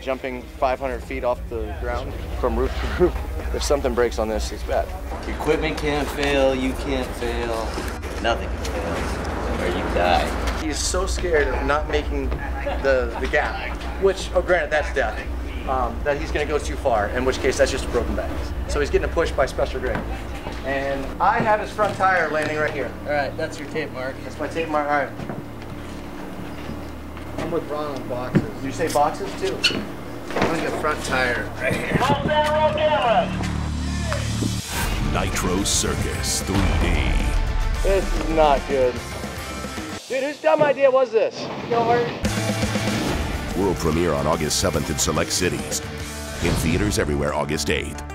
Jumping 500 feet off the ground from roof to roof. If something breaks on this, it's bad. Equipment can't fail, you can't fail, nothing can fail, or you die. He's so scared of not making the, the gap, which, oh, granted, that's death, um, that he's going to go too far, in which case that's just a broken back. So he's getting a push by Special Greg. And I have his front tire landing right here. All right, that's your tape mark. That's my tape mark. All right. I'm with Ron on boxes. You say boxes too? I'm gonna get front tire right here. Nitro Circus 3D. This is not good. Dude, whose dumb idea was this? Premiere on August 7th in select cities. In theaters everywhere August 8th.